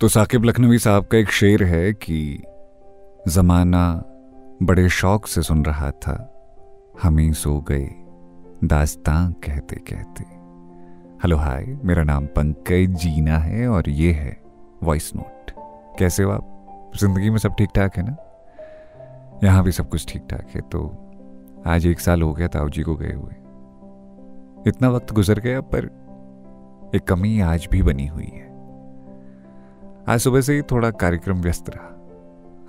तो साकिब लखनवी साहब का एक शेर है कि जमाना बड़े शौक से सुन रहा था, हम सो गए दास्तां कहते कहते। हेलो, हाय, मेरा नाम पंकज जीना है और ये है वॉइस नोट। कैसे हो आप? ज़िंदगी में सब ठीक ठाक है ना? यहाँ भी सब कुछ ठीक ठाक है तो आज एक साल हो गया ताऊ जी को गए हुए। इतना वक्त गुजर गया, पर एक कमी आज भी बनी हुई है। आज सुबह से ही थोड़ा कार्यक्रम व्यस्त रहा।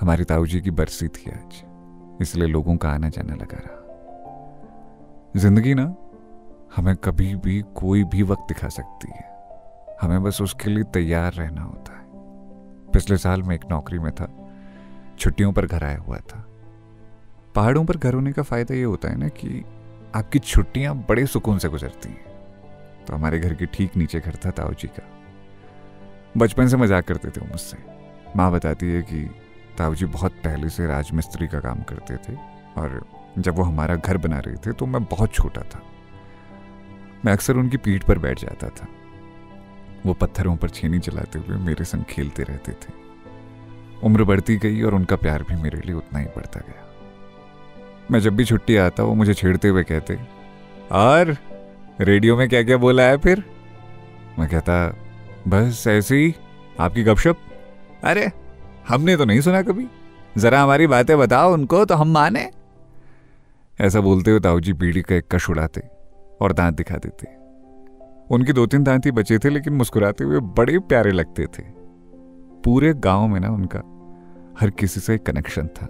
हमारी ताऊ जी की बरसी थी आज, इसलिए लोगों का आना जाना लगा रहा। ज़िंदगी ना, हमें कभी भी कोई भी वक्त दिखा सकती है। हमें बस उसके लिए तैयार रहना होता है। पिछले साल में एक नौकरी में था, छुट्टियों पर घर आया हुआ था। पहाड़ों पर घर होने का फ़ायदा ये होता है ना कि आपकी छुट्टियाँ बड़े सुकून से गुजरती हैं। तो हमारे घर के ठीक नीचे घर था ताऊ जी का। बचपन से मज़ाक करते थे वो मुझसे। माँ बताती है कि ताऊ जी बहुत पहले से राजमिस्त्री का काम करते थे और जब वो हमारा घर बना रहे थे तो मैं बहुत छोटा था। मैं अक्सर उनकी पीठ पर बैठ जाता था। वो पत्थरों पर छेनी चलाते हुए मेरे संग खेलते रहते थे। उम्र बढ़ती गई और उनका प्यार भी मेरे लिए उतना ही बढ़ता गया। मैं जब भी छुट्टी आता वो मुझे छेड़ते हुए कहते और रेडियो में क्या क्या बोला है फिर? मैं कहता बस ऐसे ही। आपकी गपशप? अरे, हमने तो नहीं सुना कभी। जरा हमारी बातें बताओ उनको तो हम माने। ऐसा बोलते हुए ताऊ जी पीढ़ी का एक कश उड़ाते और दांत दिखा देते। उनके दो तीन दांत ही बचे थे, लेकिन मुस्कुराते हुए बड़े प्यारे लगते थे। पूरे गाँव में ना उनका हर किसी से एक कनेक्शन था।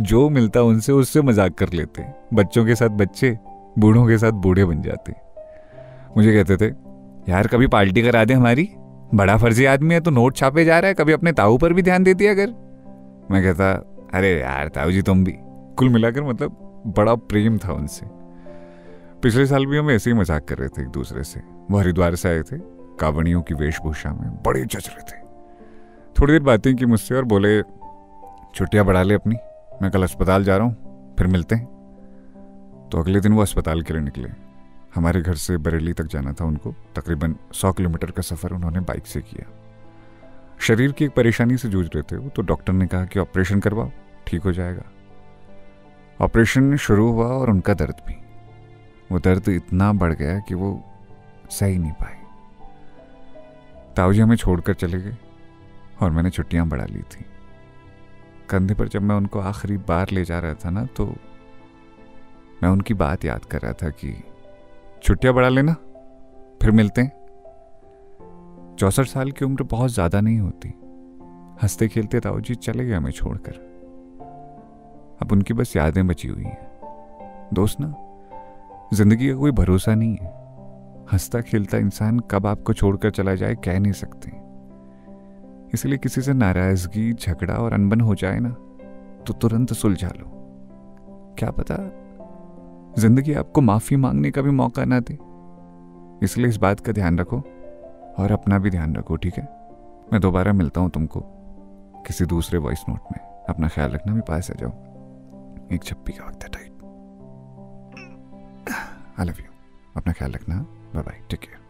जो मिलता उनसे, उससे मज़ाक कर लेते। बच्चों के साथ बच्चे, बूढ़ों के साथ बूढ़े बन जाते। मुझे कहते थे, यार, कभी पार्टी करा दे हमारी? बड़ा फर्जी आदमी है तो नोट छापे जा रहा है, कभी अपने ताऊ पर भी ध्यान देती है अगर मैं कहता, अरे यार, ताऊ जी तुम भी। कुल मिलाकर मतलब बड़ा प्रेम था उनसे। पिछले साल भी हम ऐसे ही मज़ाक कर रहे थे एक दूसरे से। वो हरिद्वार से आए थे, कावड़ियों की वेशभूषा में, बड़े जच रहे थे। थोड़ी देर बातें की मुझसे और बोले, छुट्टियाँ बढ़ा ले अपनी, मैं कल अस्पताल जा रहा हूँ, फिर मिलते हैं। तो अगले दिन वो अस्पताल के लिए निकले। हमारे घर से बरेली तक जाना था उनको। तकरीबन सौ किलोमीटर का सफ़र उन्होंने बाइक से किया। शरीर की एक परेशानी से जूझ रहे थे वो तो डॉक्टर ने कहा कि ऑपरेशन करवाओ, ठीक हो जाएगा। ऑपरेशन शुरू हुआ और उनका दर्द भी। वो दर्द इतना बढ़ गया कि वो सह नहीं पाए। ताऊजी हमें छोड़कर चले गए और मैंने छुट्टियाँ बढ़ा ली थी। कंधे पर जब मैं उनको आखिरी बार ले जा रहा था ना तो मैं उनकी बात याद कर रहा था कि छुट्टियाँ बढ़ा लेना। फिर मिलते हैं। चौसठ साल की उम्र बहुत ज़्यादा नहीं होती। हँसते खेलते ताऊ जी चले गए हमें छोड़कर। अब उनकी बस यादें बची हुई हैं। दोस्त ना, ज़िंदगी का कोई भरोसा नहीं है। हंसता खेलता इंसान कब आपको छोड़कर चला जाए कह नहीं सकते। इसलिए किसी से नाराज़गी, झगड़ा और अनबन हो जाए ना तो तुरंत सुलझा लो। क्या पता ज़िंदगी आपको माफ़ी मांगने का भी मौका ना दे। इसलिए इस बात का ध्यान रखो और अपना भी ध्यान रखो, ठीक है? मैं दोबारा मिलता हूँ तुमको किसी दूसरे वॉइस नोट में। अपना ख्याल रखना भी पास आ जाओ एक छप्पी का वक्त है टाइट आई लव यू अपना ख्याल रखना। Bye bye take care